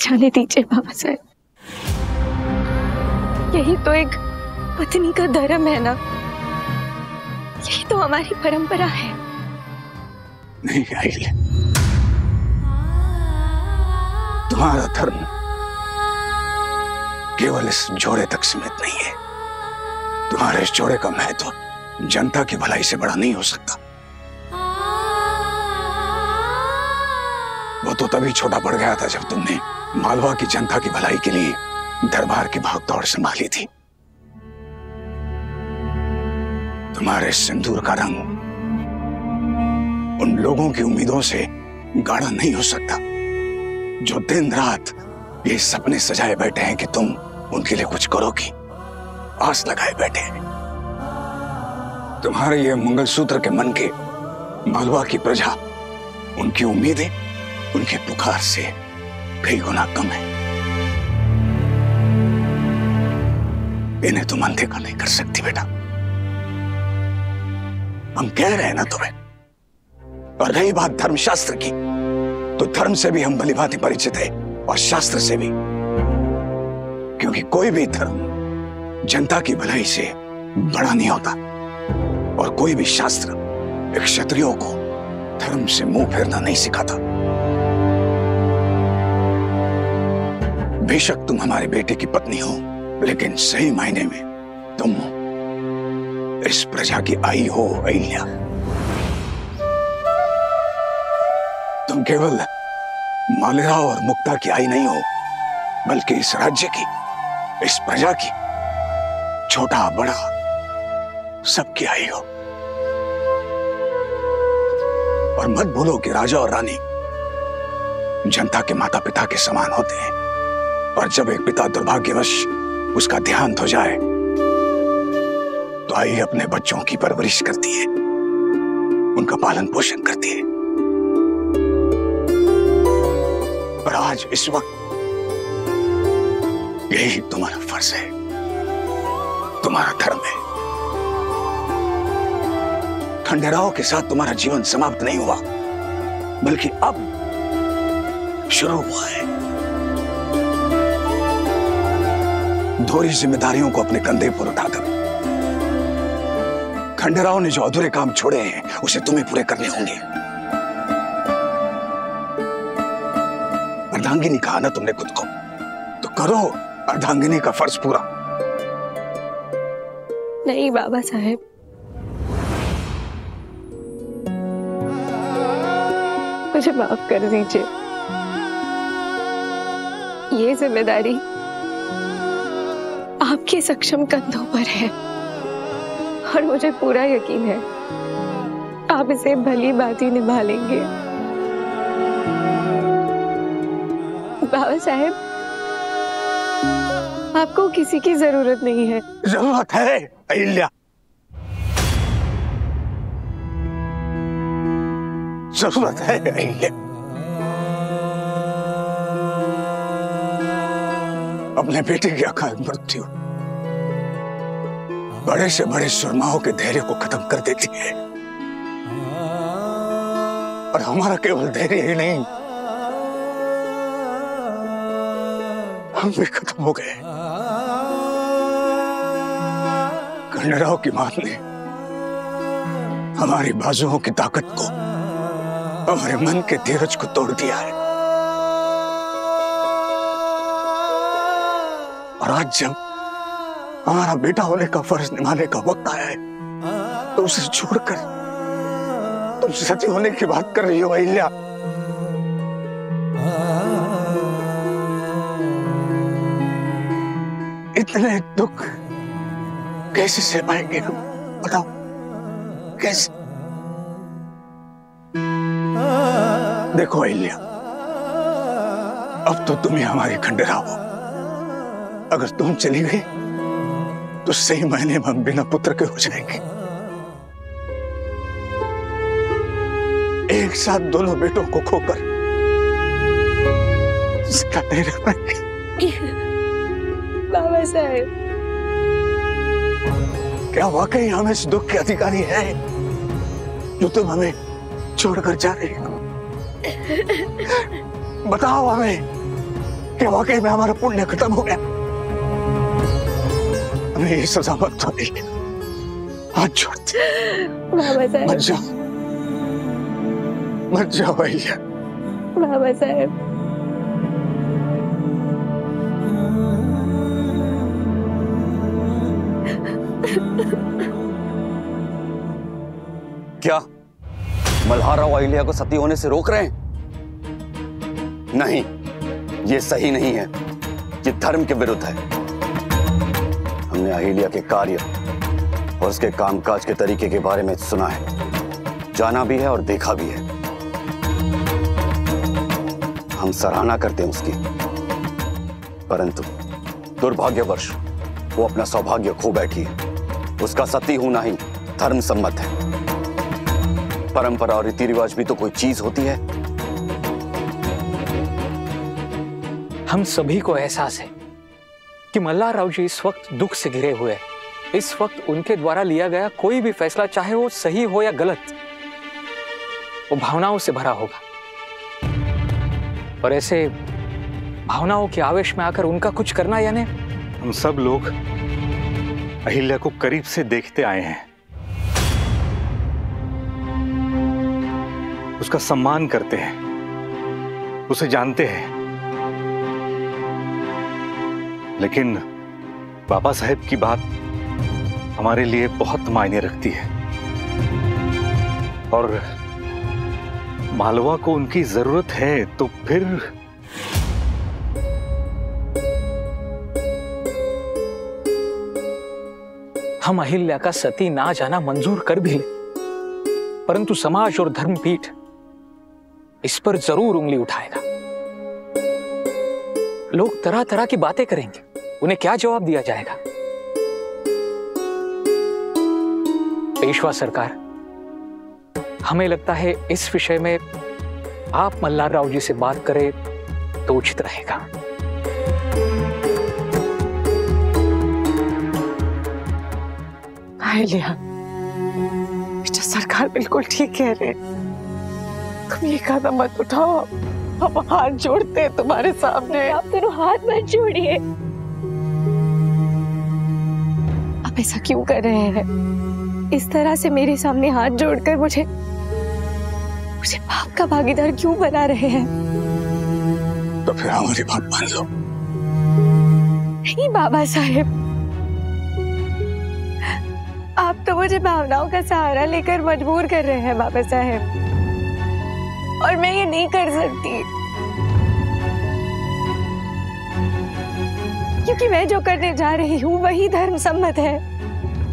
जाने दीजिए बाबा साहब। यही तो एक पत्नी का धर्म है ना? यही तो हमारी परंपरा है। नहीं आइले तुम्हारा धर्म केवल इस जोड़े तक सीमित नहीं है। तुम्हारे इस जोड़े का महत्व तो जनता की भलाई से बड़ा नहीं हो सकता। वो तो तभी छोटा पड़ गया था जब तुमने मालवा की जनता की भलाई के लिए दरबार की भागदौड़ संभाली थी। तुम्हारे सिंदूर का रंग उन लोगों की उम्मीदों से गाढ़ा नहीं हो सकता। जो दिन रात ये सपने सजाए बैठे हैं कि तुम उनके लिए कुछ करोगी, आस लगाए बैठे हैं। तुम्हारे ये मंगलसूत्र के मन के मालवा की प्रजा, उनकी उम्मीदें, उनके पुकार से कई गुना कम है। इन्हें तुम अनदेखा नहीं कर सकती बेटा। हम कह रहे हैं ना तुम्हें, और रही बात धर्मशास्त्र की तो धर्म से भी हम भलीभांति परिचित है, और शास्त्र से भी। क्योंकि कोई भी धर्म जनता की भलाई से बड़ा नहीं होता, और कोई भी शास्त्र क्षत्रियो को धर्म से मुँह फेरना नहीं सिखाता। बेशक तुम हमारे बेटे की पत्नी हो, लेकिन सही मायने में तुम इस प्रजा की आई हो, अहिल्या। तुम केवल मालिरा और मुक्ता की आई नहीं हो, बल्कि इस राज्य की, इस प्रजा की, छोटा, बड़ा, सबकी आई हो। और मत भूलो कि राजा और रानी जनता के माता पिता के समान होते हैं। और जब एक पिता दुर्भाग्यवश उसका देहांत हो जाए तो आई अपने बच्चों की परवरिश करती है। उनका पालन पोषण करती है। और आज इस वक्त यही तुम्हारा फ़र्ज़ है। तुम्हारा धर्म है। खंडेराव के साथ तुम्हारा जीवन समाप्त नहीं हुआ, बल्कि अब शुरू हुआ है। दोहरी जिम्मेदारियों को अपने कंधे पर उठाकर। खंडेराव ने जो अधूरे काम छोड़े हैं, उसे तुम्हें पूरे करने होंगे। अर्धांगिनी कहा, ना तुमने खुद को। तो करो, अर्धांगिनी का फ़र्ज़ पूरा। नहीं, बाबा साहेब। मुझे माफ़ कर दीजिए। ये ज़िम्मेदारी आपके सक्षम कंधों पर है। और मुझे पूरा यकीन है, आप इसे भली बात ही निभा लेंगे। बाबा साहेब, आपको किसी की ज़रूरत नहीं है। ज़रूरत है, अहिल्या। ज़रूरत है, अहिल्या। अपने बेटे की अकाल मृत्यु। बड़े से बड़े सुरमाओं के धैर्य को खत्म कर देती है। और हमारा केवल धैर्य ही नहीं, हम भी खत्म हो गए। खंडराव की मात ने हमारी बाजुओं की ताकत को हमारे मन के धीरज को तोड़ दिया है। और आज जब हमारा बेटा होने का फ़र्ज़ निभाने का वक्त आया है। तो उसे छोड़कर तुम सती होने की बात कर रही हो, अहिल्या। इतने दुख कैसे सह पाएँगे हम? बताओ, कैसे? देखो, अहिल्या, अब तो तुम ही हमारी खंडरा हो। अगर तुम चली गई तो सही महीने में हम बिना पुत्र के हो जाएँगे। एक साथ दोनों बेटों को खोकर इसका नहीं रह पाएँगे। बाबा साहेब। क्या वाकई हम इस दुख के अधिकारी हैं जो तुम हमें छोड़कर जा रहे हो? बताओ हमें क्या वाकई में हमारा पुण्य खत्म हो गया? हमें ये सजा मत दो। हाथ छोड़ते बाबा मत साहब जाओ। मत जाओ भैया। बाबा साहब। क्या? मल्हारा अहिल्या को सती होने से रोक रहे हैं? नहीं ये सही नहीं है। ये धर्म के विरुद्ध है। हमने अहिल्या के कार्य और उसके कामकाज के तरीके के बारे में सुना है, जाना भी है और देखा भी है। हम सराहना करते हैं उसकी। परंतु दुर्भाग्यवश, वो अपना सौभाग्य खो बैठी है। उसका सती होना ही धर्म सम्मत है। परंपरा और रीति रिवाज भी तो कोई चीज़ होती है। हम सभी को एहसास है कि मल्हार राव जी इस वक्त दुख से घिरे हुए हैं। इस वक्त उनके द्वारा लिया गया कोई भी फैसला, चाहे वो सही हो या गलत, वो भावनाओं से भरा होगा। और ऐसे भावनाओं के आवेश में आकर उनका कुछ करना यानी हम सब लोग अहिल्या को करीब से देखते आए हैं। उसका सम्मान करते हैं। उसे जानते हैं। लेकिन बाबा साहेब की बात हमारे लिए बहुत मायने रखती है। और मालवा को उनकी ज़रूरत है तो फिर हम अहिल्या का सती ना जाना मंजूर कर भी ले। परंतु समाज और धर्मपीठ इस पर ज़रूर उंगली उठाएगा। लोग तरह तरह की बातें करेंगे। उन्हें क्या जवाब दिया जाएगा? पेशवा सरकार हमें लगता है इस विषय में आप मल्हार राव जी से बात करें तो उचित रहेगा। लिया। बेटा सरकार बिल्कुल ठीक कह रहे तुम ये कदम मत उठाओ। हम हाथ जोड़ते हैं तुम्हारे सामने। आप दोनों हाथ मत जोड़िए। आप ऐसा क्यों कर रहे हैं? इस तरह से मेरे सामने हाथ जोड़कर मुझे मुझे पाप का भागीदार क्यों बना रहे हैं? तो फिर हमारी बात मान लो। नहीं बाबा साहेब। आप तो मुझे भावनाओं का सहारा लेकर मजबूर कर रहे हैं बाबा साहेब। और मैं ये नहीं कर सकती। क्योंकि मैं जो करने जा रही हूँ वही धर्म सम्मत है।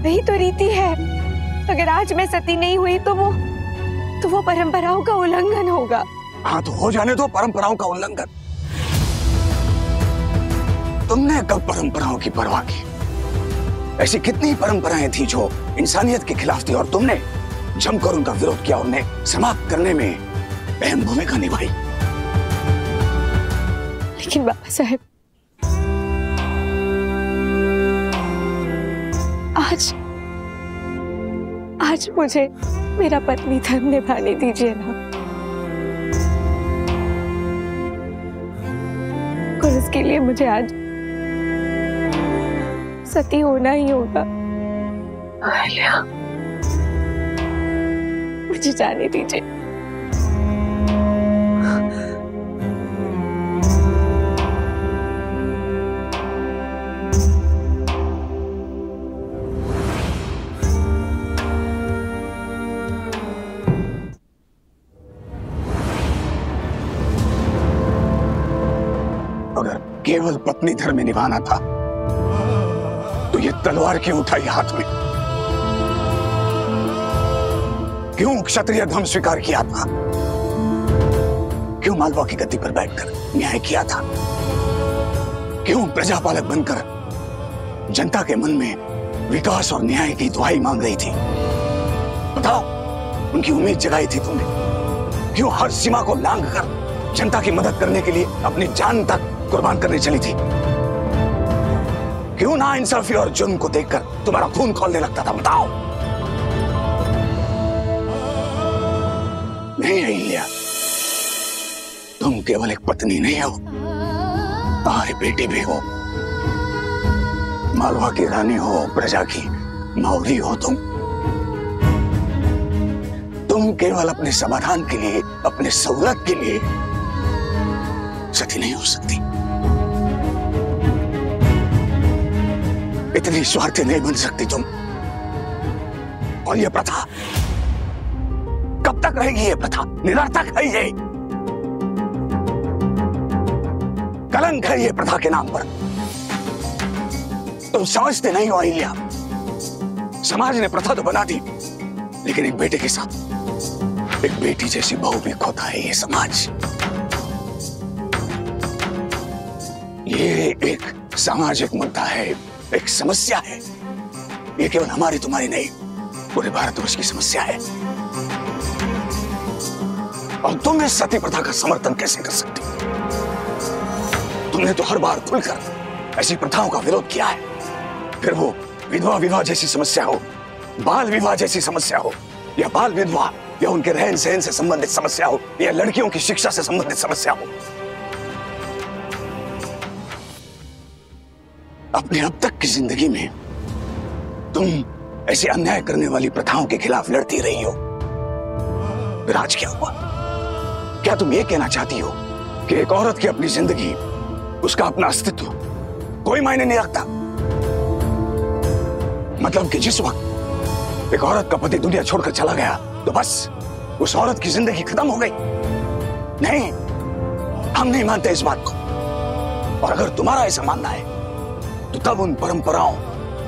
वही तो रीति है। अगर आज मैं सती नहीं हुई तो वो तो वो परंपराओं का उल्लंघन होगा। हाँ तो हो जाने दो परंपराओं का उल्लंघन। तुमने कब परंपराओं की परवाह की? ऐसी कितनी परंपराएँ थी जो इंसानियत के खिलाफ थी और तुमने जमकर उनका विरोध किया उन्हें समाप्त करने में अहम भूमिका निभाई। लेकिन बाबा साहेब आज आज मुझे मेरा पत्नी धर्म निभाने दीजिए ना। और उसके लिए मुझे आज सती होना ही होगा। मुझे जाने दीजिए। केवल पत्नी धर्म निभाना था। तो ये तलवार क्यों उठाई हाथ में? क्यों क्षत्रिय धर्म स्वीकार किया था? क्यों मालवा की गति पर बैठकर न्याय किया था? क्यों प्रजापालक बनकर जनता के मन में विकास और न्याय की दुहाई मांग रही थी? बताओ, उनकी उम्मीद जगाई थी तुमने? क्यों हर सीमा को लांग कर जनता की मदद करने के लिए अपनी जान तक कुर्बान करने चली थी। क्यों ना इंसाफी और जुर्म को देखकर तुम्हारा खून खोलने लगता था, बताओ। नहीं अहिल्या तुम केवल एक पत्नी नहीं हो, तुम्हारी बेटी भी हो। मालवा की रानी हो, प्रजा की मौरी हो तुम। तुम केवल अपने समाधान के लिए, अपने सहूलत के लिए सती नहीं हो सकती। इतनी स्वार्थी नहीं बन सकती तुम। और यह प्रथा, कब तक रहेगी ये प्रथा? निरर्थक है ये। कलंक है ये प्रथा के नाम पर। तुम समझते नहीं हो, अहिल्या। समाज ने प्रथा तो बना दी, लेकिन एक बेटे के साथ। एक बेटी जैसी बहू भी खोता है ये समाज। ये एक सामाजिक मुद्दा है। एक समस्या है। ये केवल हमारी, तुम्हारी नहीं, पूरे भारतवर्ष की समस्या है। और तुम इस सती प्रथा का समर्थन कैसे कर सकते तुमने तो हर बार खुलकर ऐसी प्रथाओं का विरोध किया है। फिर वो विधवा विवाह जैसी समस्या हो बाल विवाह जैसी समस्या हो, या बाल विधवा या उनके रहन सहन से संबंधित समस्या हो, या लड़कियों की शिक्षा से संबंधित समस्या हो अपने अब तक की ज़िंदगी में तुम ऐसे अन्याय करने वाली प्रथाओं के खिलाफ लड़ती रही हो। फिर आज क्या हुआ? क्या तुम ये कहना चाहती हो कि एक औरत की अपनी ज़िंदगी, उसका अपना अस्तित्व कोई मायने नहीं रखता? मतलब कि जिस वक्त एक औरत का पति दुनिया छोड़कर चला गया तो बस उस औरत की ज़िंदगी खत्म हो गई। नहीं, हम नहीं मानते इस बात को। और अगर तुम्हारा ऐसा मानना है तो तब उन परंपराओं,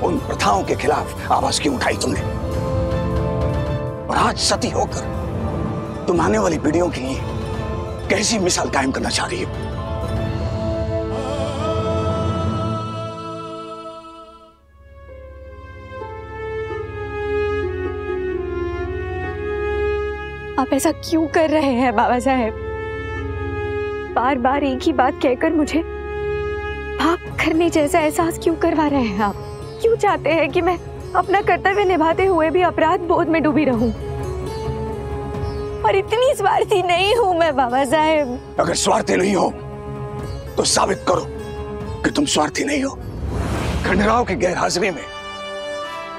उन प्रथाओं के खिलाफ आवाज़ क्यों उठाई तुमने? और आज सती होकर तुम आने वाली पीढ़ियों के लिए कैसी मिसाल कायम करना चाह रही हो? आप ऐसा क्यों कर रहे हैं, बाबा साहेब? बार बार एक ही बात कहकर मुझे करने जैसा एहसास क्यों करवा रहे हैं आप? क्यों चाहते हैं कि मैं अपना कर्तव्य निभाते हुए भी अपराध बोध में डूबी रहूँ? और इतनी स्वार्थी नहीं हूँ मैं, बाबा साहेब। अगर स्वार्थी नहीं हो तो साबित करो कि तुम स्वार्थी नहीं हो। खंडराव की गैर हाजिरी में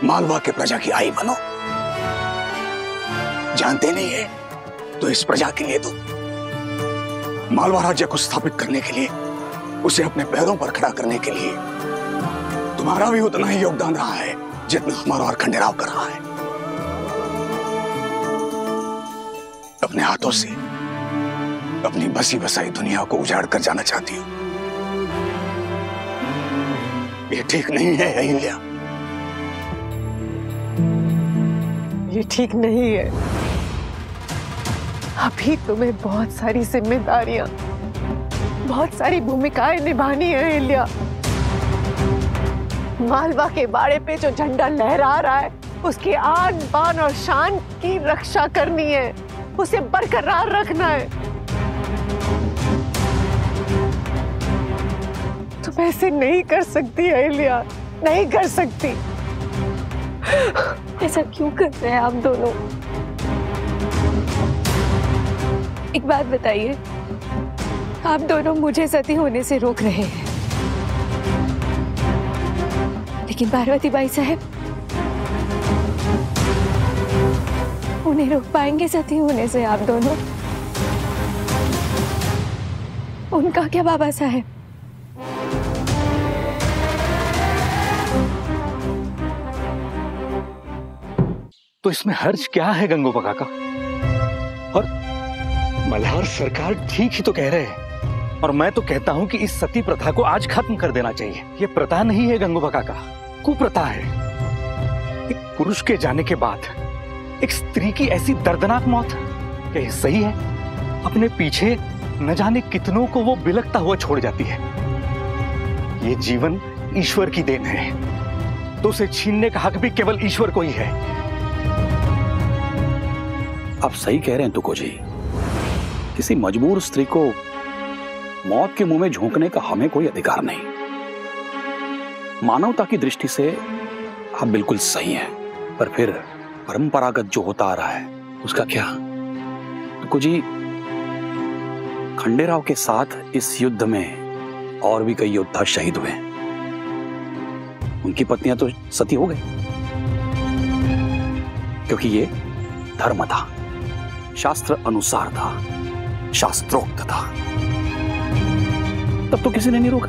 मालवा के प्रजा की आई बनो। जानते नहीं है तो इस प्रजा के लिए तो मालवा राज्य को स्थापित करने के लिए उसे अपने पैरों पर खड़ा करने के लिए। तुम्हारा भी उतना ही योगदान रहा है, जितना हमारा और खंडेराव कर रहा है। अपने हाथों से अपनी बसी बसाई दुनिया को उजाड़ कर जाना चाहती हो। ये ठीक नहीं है अहिल्या ये ठीक नहीं है। अभी तुम्हें बहुत सारी जिम्मेदारियाँ बहुत सारी भूमिकाएँ निभानी है इलिया मालवा के बाड़े पे जो झंडा लहरा रहा है, उसकी आन बान और शान की रक्षा करनी है। उसे बरकरार रखना है। तुम ऐसे नहीं कर सकती अहिल्या नहीं कर सकती। ऐसा क्यों कर रहे हैं आप दोनों? एक बात बताइए। आप दोनों मुझे सती होने से रोक रहे हैं। लेकिन पार्वती बाई साहब, उन्हें रोक पाएँगे सती होने से आप दोनों? उनका क्या बाबा साहब? तो इसमें हर्ज क्या है गंगोबा का? और मल्हार सरकार ठीक ही तो कह रहे हैं। और मैं तो कहता हूँ कि इस सती प्रथा को आज खत्म कर देना चाहिए। ये प्रथा नहीं है गंगोबा काका कुप्रथा है। एक पुरुष के जाने के बाद एक स्त्री की ऐसी दर्दनाक मौत। क्या ये सही है? अपने पीछे न जाने कितनों को वो बिलकता हुआ छोड़ जाती है। ये जीवन ईश्वर की देन है। तो उसे छीनने का हक भी केवल ईश्वर को ही है। आप सही कह रहे हैं तुको जी किसी मजबूर स्त्री को मौत के मुँह में झोंकने का हमें कोई अधिकार नहीं। मानवता की दृष्टि से आप बिल्कुल सही हैं, पर फिर परंपरागत जो होता आ रहा है, उसका क्या? तुको जी, खंडेराव के साथ इस युद्ध में और भी कई योद्धा शहीद हुए। उनकी पत्नियाँ तो सती हो गई। क्योंकि ये धर्म था, शास्त्र अनुसार था, शास्त्रोक्त था। तब तो किसी ने नहीं रोका।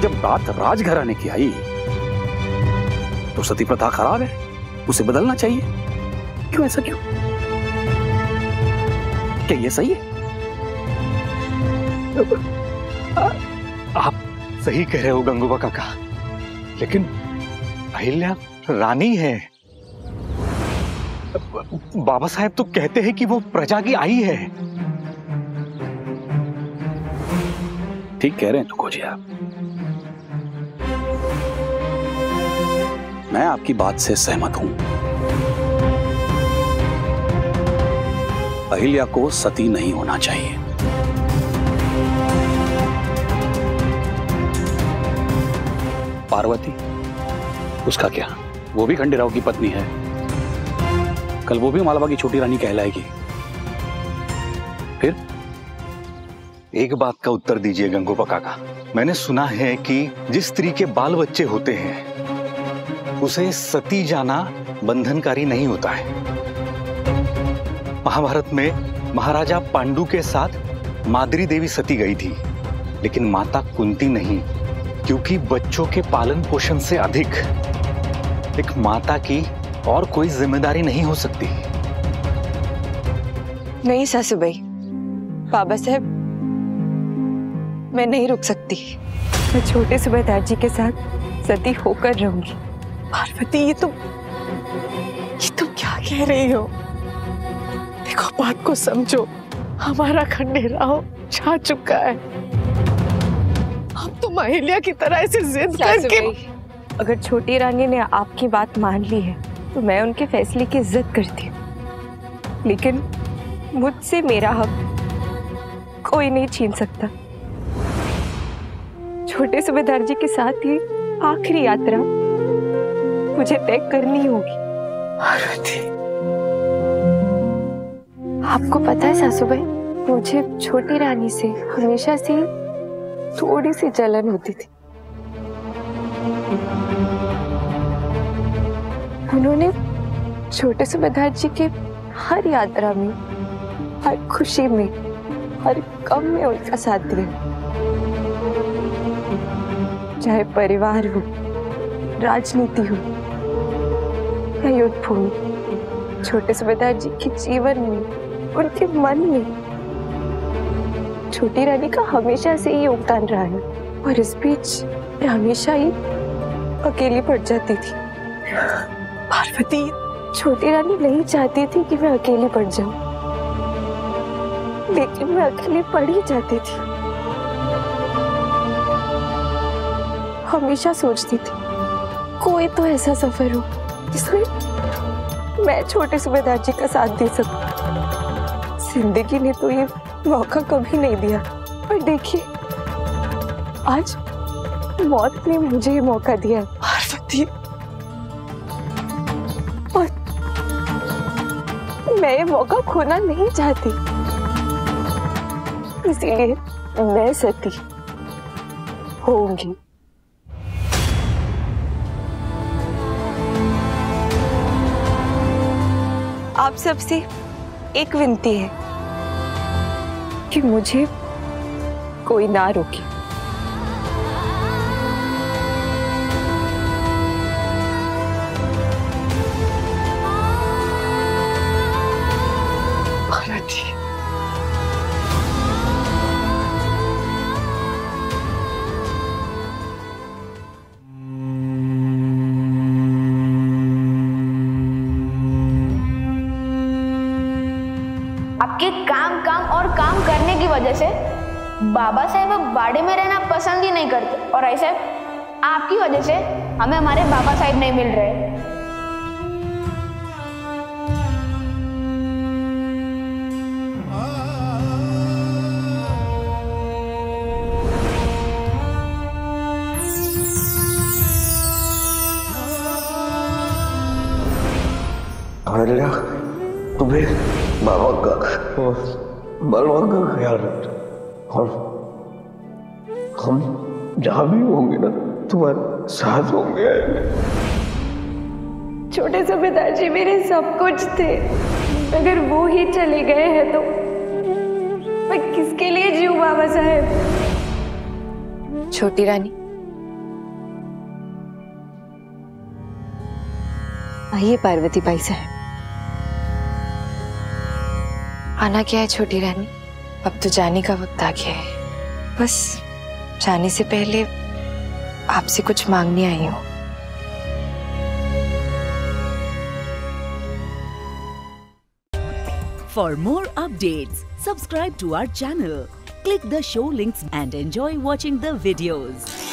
जब बात राजघराने की आई तो सती प्रथा खराब है, उसे बदलना चाहिए। क्यों, ऐसा क्यों? क्या ये सही है? आप सही कह रहे हो, गंगूबा काका। लेकिन अहिल्या रानी है। बाबा साहेब तो कहते हैं कि वो प्रजा की आई है। ठीक कह रहे हैं तुको जी आप। मैं आपकी बात से सहमत हूँ। अहिल्या को सती नहीं होना चाहिए। पार्वती, उसका क्या? वो भी खंडेराव की पत्नी है। कल वो भी मालवा की छोटी रानी कहलाएगी। एक बात का उत्तर दीजिए, गंगोपा काका। मैंने सुना है कि जिस स्त्री के बाल बच्चे होते हैं, उसे सती जाना बंधनकारी नहीं होता है। महाभारत में महाराजा पांडु के साथ माद्री देवी सती गई थी, लेकिन माता कुंती नहीं, क्योंकि बच्चों के पालन पोषण से अधिक एक माता की और कोई ज़िम्मेदारी नहीं हो सकती। नहीं, सासूबाई। बाबा साहब मैं नहीं रुक सकती। मैं छोटे सुबेदार जी के साथ सती होकर रहूँगी। पार्वती ये तुम ये तुम क्या कह रही हो? देखो बात को समझो। हमारा खंडेराव छा चुका है। हम तो महिलिया की तरह ऐसे जिद करके अगर छोटी रानी ने आपकी बात मान ली है तो मैं उनके फैसले की इज़्ज़त करती हूँ। लेकिन मुझसे मेरा हक कोई नहीं छीन सकता। छोटे सुबेदार जी के साथ ये आखिरी यात्रा मुझे तय करनी होगी। आपको पता है सासूबाई मुझे छोटी रानी से हमेशा से थोड़ी सी जलन होती थी। उन्होंने छोटे सुबेदार जी के हर यात्रा में हर खुशी में हर गम में उनका साथ दिया। चाहे परिवार हो, राजनीति हो, या युद्ध छोटे सुबेदार जी के जीवन में, उनके मन में, छोटी रानी का हमेशा से ही योगदान रहा है। और इस बीच हमेशा ही अकेली पड़ जाती थी। पार्वती, छोटी रानी नहीं चाहती थी कि मैं अकेली पड़ जाऊँ। लेकिन मैं अकेली पड़ ही जाती थी। हमेशा सोचती थी, कोई तो ऐसा सफ़र हो जिसमें मैं छोटे सुबेदार जी का साथ दे सकूँ। ज़िंदगी ने तो ये मौका कभी नहीं दिया। पर देखिए, आज मौत ने मुझे ये मौका दिया। पार्वती। मैं ये मौका खोना नहीं चाहती। इसीलिए मैं सती होंगी आप सबसे एक विनती है कि मुझे कोई ना रोके। करने से बाबा साहेब बाड़े में रहना पसंद ही नहीं करते। और ऐसे? आपकी वजह से हमें हमारे बाबा साहेब नहीं मिल रहे। बाबा का ख्याल रखना और हम जहाँ भी होंगे ना तुम्हारे साथ होंगे। छोटे सूबेदार जी मेरे सब कुछ थे। अगर वो ही चले गए हैं तो मैं किसके लिए जीऊं बाबा साहेब? छोटी रानी। आइए पार्वती बाई साहब। आना क्या है छोटी रानी अब तो जाने का वक्त आ गया है बस जाने से पहले आपसे कुछ मांगने आई हूँ For more updates, subscribe to our channel, click the show links and enjoy watching the videos.